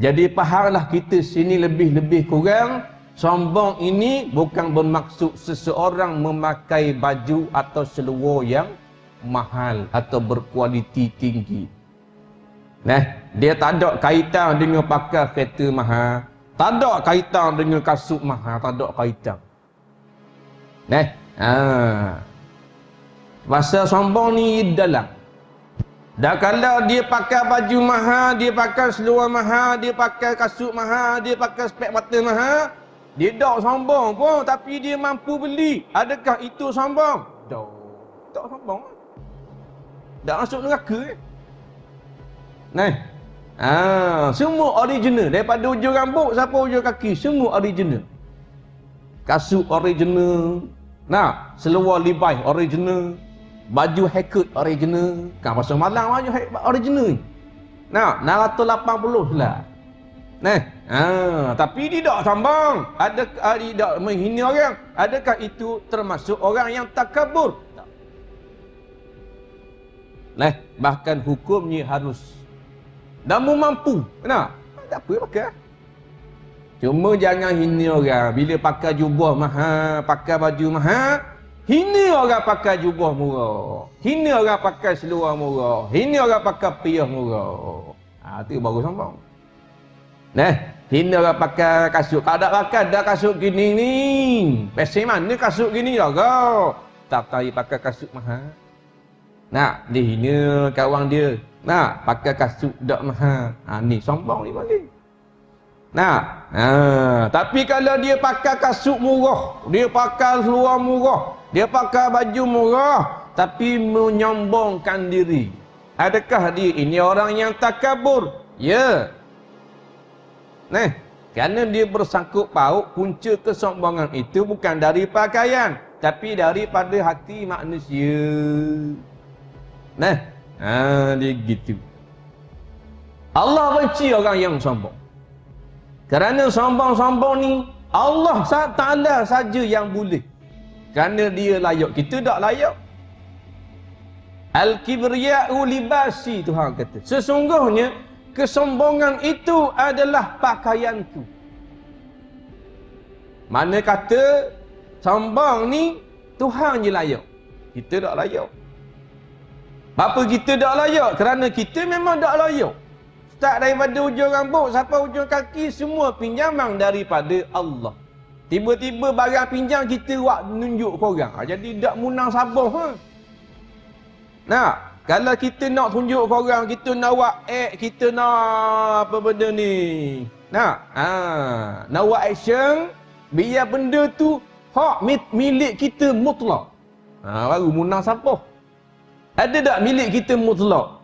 Jadi fahamlah kita sini lebih-lebih kurang sombong ini bukan bermaksud seseorang memakai baju atau seluar yang mahal atau berkualiti tinggi. Nah, dia tak ada kaitan dengan pakai kereta mahal. Tak ada kaitan dengan kasut mahal. Tak ada kaitan. Nah, ha. Pasal sombong ni dalam. Dan kalau dia pakai baju mahal, dia pakai seluar mahal, dia pakai kasut mahal, dia pakai spek mata mahal, dia tak sombong pun tapi dia mampu beli. Adakah itu sombong? Tak. Tak sombong. Tak masuk neraka eh. Nah. Ah, semua original daripada ujung rambut sampai ujung kaki, semua original. Kasut original. Nah, seluar Levi's original baju haircut original. Kan pasal malam baju original nah 680 lah. Nah ha, tapi dia tak sambang. Ada dia tak menghina orang? Adakah itu termasuk orang yang takabur? Nah bahkan hukumnya harus. Namu mampu. Kena tak apa pakai cuma jangan hina orang. Bila pakai jubah mahal pakai baju mahal Hina orang pakai jubah murah. Hina orang pakai seluar murah. Hina orang pakai piyah murah. Ha, tu baru sombong. Nah, hina orang pakai kasut. Tak ada pakai ada kasut gini ni. Pesen mana kasut gini lah kau. Tak tahu pakai kasut mahal. Nak, dia hina kawan dia. Nak, pakai kasut tak mahal. Ha, ni sombong ni bagi. Nah, ha, tapi kalau dia pakai kasut murah, dia pakai seluar murah, dia pakai baju murah tapi menyombongkan diri. Adakah dia ini orang yang takabur? Ya. Nah, kerana dia bersangkut paut punca kesombongan itu bukan dari pakaian tapi daripada hati manusia. Nah, ha, dia gitu. Allah benci orang yang sombong. Kerana sombong-sombong ni Allah Taala saja yang boleh kerana dia layak. Kita tak layak. Al-kibriya'u libasi Tuhan kata. Sesungguhnya kesombongan itu adalah pakaianku. Mana kata sombong ni Tuhan je layak. Kita tak layak. Apa kita tak layak? Kerana kita memang tak layak. Start daripada ujung rambut sampai ujung kaki semua pinjaman daripada Allah. Tiba-tiba barang pinjam kita buat nunjuk korang. Ha, jadi tak munang sabar. Ha? Nah, kalau kita nak tunjuk korang, kita nak buat act, kita nak apa benda ni. Nah, ha, nak buat action, biar benda tu hak milik kita mutlak. Ha, baru munang. Ada tak milik kita mutlak?